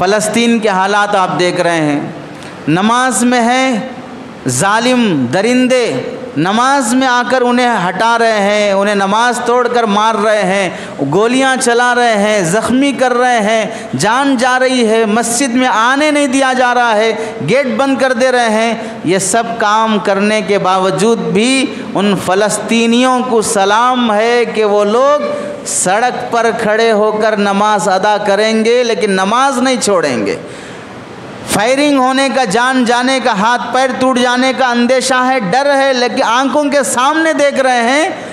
फ़लस्तीन के हालात आप देख रहे हैं। नमाज़ में हैं जालिम, दरिंदे। नमाज़ में आकर उन्हें हटा रहे हैं, उन्हें नमाज़ तोड़कर मार रहे हैं, गोलियाँ चला रहे हैं, ज़ख्मी कर रहे हैं। जान जा रही है, मस्जिद में आने नहीं दिया जा रहा है, गेट बंद कर दे रहे हैं। ये सब काम करने के बावजूद भी उन फ़लस्तीनियों को सलाम है कि वो लोग सड़क पर खड़े होकर नमाज़ अदा करेंगे, लेकिन नमाज़ नहीं छोड़ेंगे। फायरिंग होने का, जान जाने का, हाथ पैर टूट जाने का अंदेशा है, डर है, लेकिन आँखों के सामने देख रहे हैं,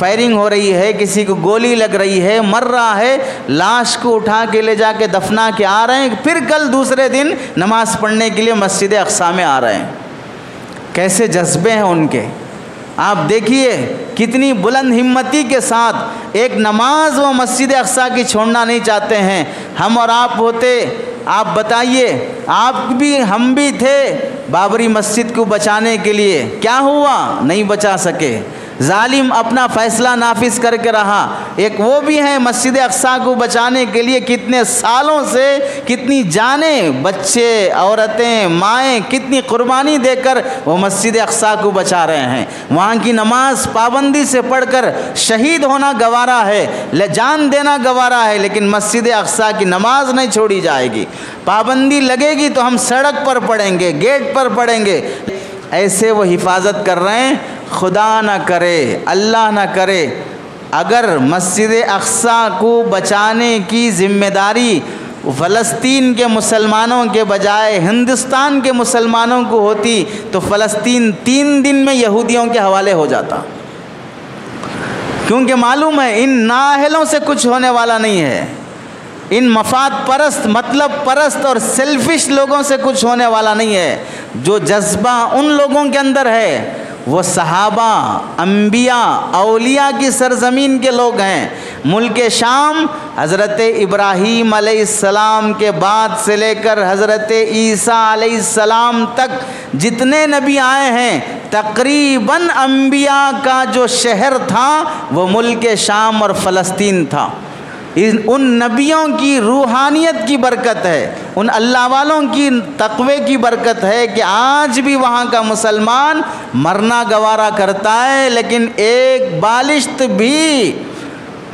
फायरिंग हो रही है, किसी को गोली लग रही है, मर रहा है, लाश को उठा के ले जाके दफना के आ रहे हैं, फिर कल दूसरे दिन नमाज़ पढ़ने के लिए मस्जिद अक्सा में आ रहे हैं। कैसे जज्बे हैं उनके। आप देखिए कितनी बुलंद हिम्मती के साथ एक नमाज़ व मस्जिद अक्सा की छोड़ना नहीं चाहते हैं। हम और आप होते, आप बताइए, आप भी, हम भी थे बाबरी मस्जिद को बचाने के लिए। क्या हुआ? नहीं बचा सके। जालिम अपना फ़ैसला नाफिज करके रहा। एक वो भी हैं मस्जिद अक्सा को बचाने के लिए कितने सालों से कितनी जाने, बच्चे, औरतें, माएँ कितनी कुर्बानी देकर वो मस्जिद अक्सा को बचा रहे हैं। वहाँ की नमाज़ पाबंदी से पढ़कर शहीद होना गवारा है जान देना गवारा है, लेकिन मस्जिद अक्सा की नमाज़ नहीं छोड़ी जाएगी। पाबंदी लगेगी तो हम सड़क पर पढ़ेंगे, गेट पर पढ़ेंगे। ऐसे वो हिफाजत कर रहे हैं, खुदा न करे, अल्लाह न करे। अगर मस्जिद अक्सा को बचाने की ज़िम्मेदारी फ़लस्तीन के मुसलमानों के बजाय हिंदुस्तान के मुसलमानों को होती तो फ़लस्तीन तीन दिन में यहूदियों के हवाले हो जाता। क्योंकि मालूम है, इन नाहलों से कुछ होने वाला नहीं है। इन मफाद परस्त मतलब परस्त और सेल्फिश लोगों से कुछ होने वाला नहीं है। जो जज्बा उन लोगों के अंदर है, वो सहाबा अम्बिया अलिया की सरजमीन के लोग हैं। मुल्क शाम हज़रत इब्राहीम सलाम के बाद से लेकर हज़रत ईसा सलाम तक जितने नबी आए हैं, तकरीबन अम्बिया का जो शहर था, वो मुल्क शाम और फ़लस्तीन था। इन उन नबियों की रूहानियत की बरकत है, उन अल्लाह वालों की तकवे की बरकत है कि आज भी वहाँ का मुसलमान मरना गवारा करता है, लेकिन एक बालिश्त भी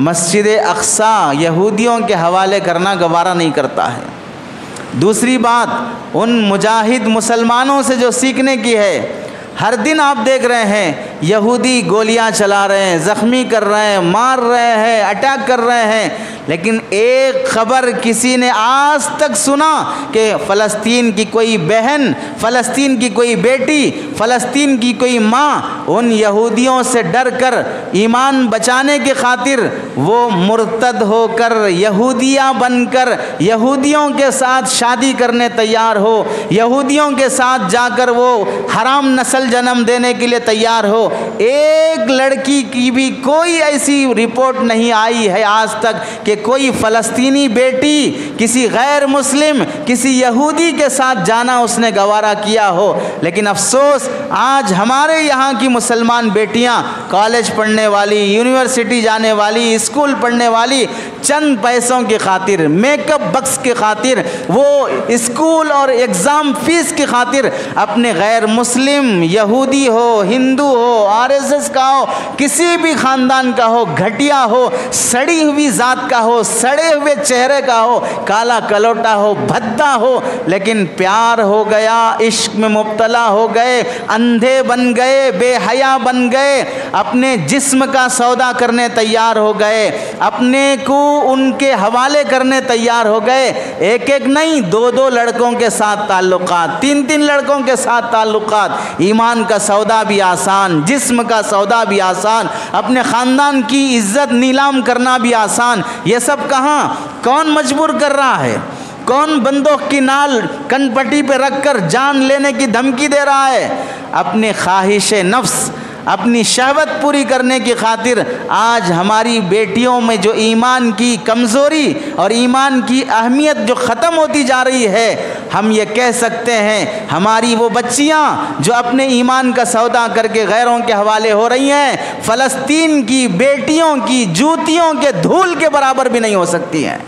मस्जिद अक्सा यहूदियों के हवाले करना गवारा नहीं करता है। दूसरी बात, उन मुजाहिद मुसलमानों से जो सीखने की है, हर दिन आप देख रहे हैं यहूदी गोलियाँ चला रहे हैं, ज़ख्मी कर रहे हैं, मार रहे हैं, अटैक कर रहे हैं। लेकिन एक ख़बर किसी ने आज तक सुना कि फ़लस्तीन की कोई बहन, फ़लस्तीन की कोई बेटी, फ़लस्तीन की कोई माँ, उन यहूदियों से डर कर ईमान बचाने की खातिर वो मुर्तद होकर, यहूदियाँ बनकर, यहूदियों के साथ शादी करने तैयार हो, यहूदियों के साथ जाकर वो हराम नस्ल जन्म देने के लिए तैयार हो एक लड़की की भी कोई ऐसी रिपोर्ट नहीं आई है आज तक कि कोई फ़लस्तीनी बेटी, किसी गैर मुस्लिम, किसी यहूदी के साथ जाना उसने गवारा किया हो। लेकिन अफसोस, आज हमारे यहाँ की मुसलमान बेटियाँ, कॉलेज पढ़ने वाली, यूनिवर्सिटी जाने वाली, स्कूल पढ़ने वाली चंद पैसों की खातिर मेकअप बक्स की खातिर, वो स्कूल और एग्ज़ाम फ़ीस की खातिर, अपने गैर मुस्लिम, यहूदी हो, हिंदू हो आरएसएस का हो, किसी भी ख़ानदान का हो, घटिया हो, सड़ी हुई ज़ात का हो, सड़े हुए चेहरे का हो, काला कलोटा हो, भद्दा हो, लेकिन प्यार हो गया, इश्क में मुबतला हो गए, अंधे बन गए, बेहया बन गए, अपने जिस्म का सौदा करने तैयार हो गए, अपने को उनके हवाले करने तैयार हो गए। एक एक नहीं दो दो लड़कों के साथ ताल्लुकात तीन तीन लड़कों के साथ ताल्लुकात। ईमान का सौदा भी आसान, जिस्म का सौदा भी आसान, अपने ख़ानदान की इज़्ज़त नीलाम करना भी आसान। ये सब कहाँ? कौन मजबूर कर रहा है? कौन बंदूक की नाल कनपट्टी पे रखकर जान लेने की धमकी दे रहा है? अपने ख्वाहिश नफ्स अपनी शहवत पूरी करने की खातिर आज हमारी बेटियों में जो ईमान की कमज़ोरी और ईमान की अहमियत जो ख़त्म होती जा रही है, हम ये कह सकते हैं, हमारी वो बच्चियाँ जो अपने ईमान का सौदा करके गैरों के हवाले हो रही हैं, फ़लस्तीन की बेटियों की जूतियों के धूल के बराबर भी नहीं हो सकती हैं।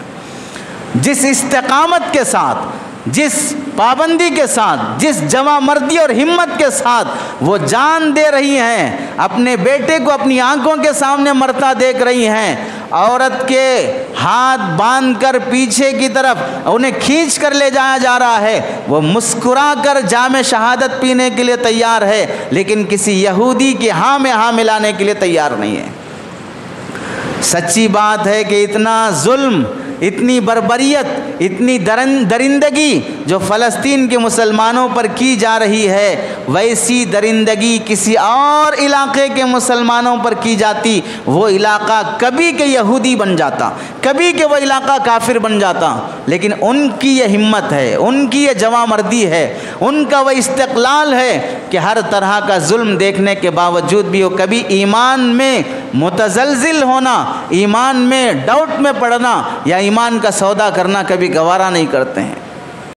जिस इस्तकामत के साथ जिस पाबंदी के साथ, जिस जमा मर्दी और हिम्मत के साथ वो जान दे रही हैं, अपने बेटे को अपनी आँखों के सामने मरता देख रही हैं, औरत के हाथ बांधकर पीछे की तरफ़ उन्हें खींच कर ले जाया जा रहा है, वो मुस्कुरा कर जाम शहादत पीने के लिए तैयार है, लेकिन किसी यहूदी के हाँ में हाँ मिलाने के लिए तैयार नहीं है। सच्ची बात है कि इतना जुल्म, इतनी बरबरीत इतनी दरन, दरिंदगी जो फ़लस्तीन के मुसलमानों पर की जा रही है, वैसी दरिंदगी किसी और इलाके के मुसलमानों पर की जाती, वो इलाका कभी के यहूदी बन जाता। कभी के वो इलाका काफिर बन जाता, लेकिन उनकी ये हिम्मत है, उनकी ये जवा मर्दी है, उनका वह इस्तलाल है कि हर तरह का जुल्म देखने के बावजूद भी वो कभी ईमान में मुतजलजिल होना, ईमान में डाउट में पड़ना या ईमान का सौदा करना कभी गवारा नहीं करते हैं।